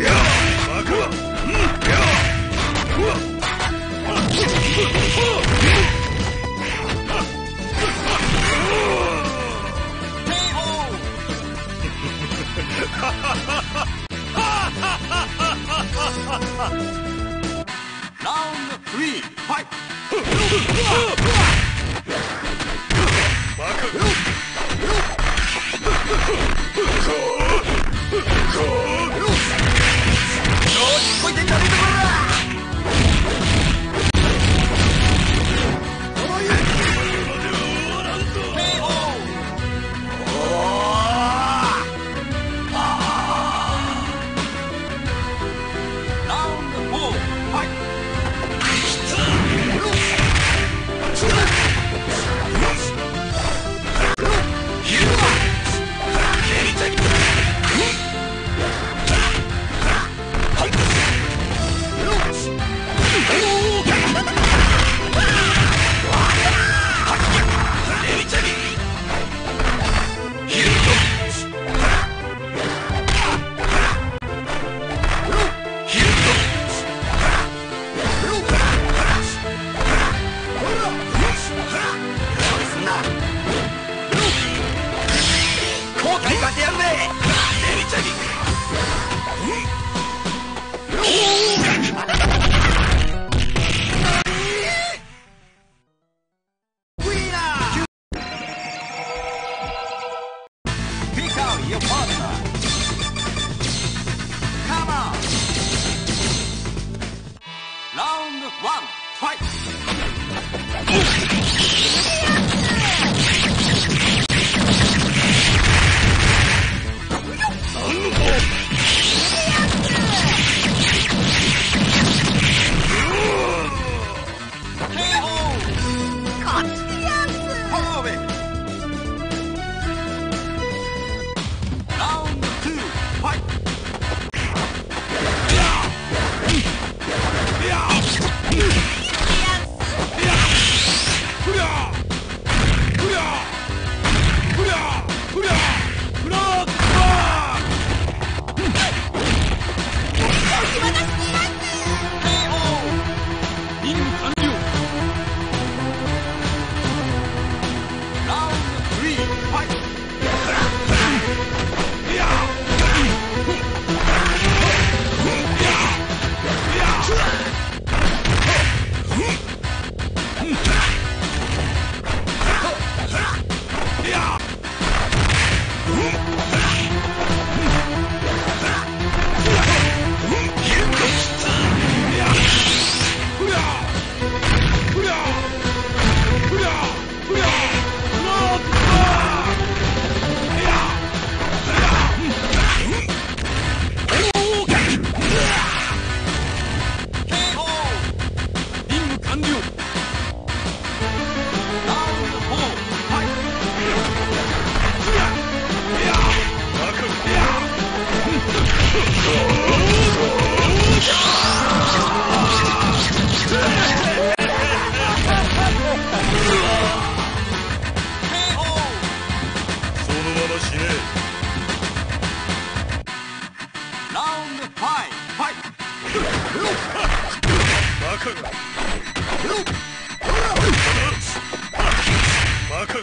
Yeah! Round three, fight!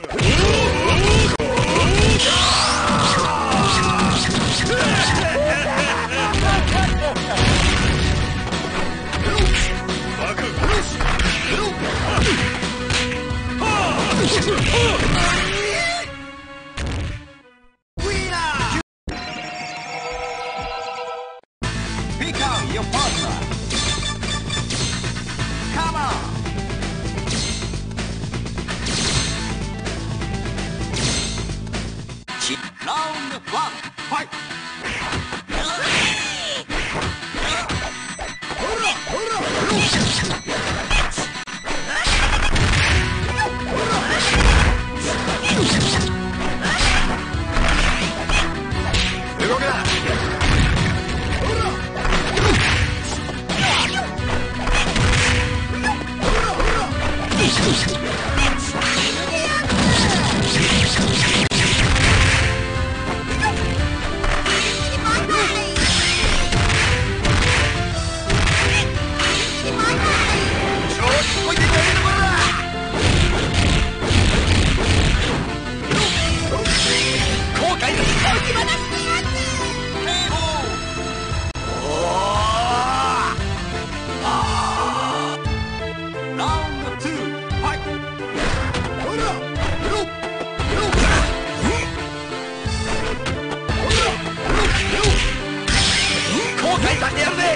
な Tá nervoso?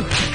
Yeah.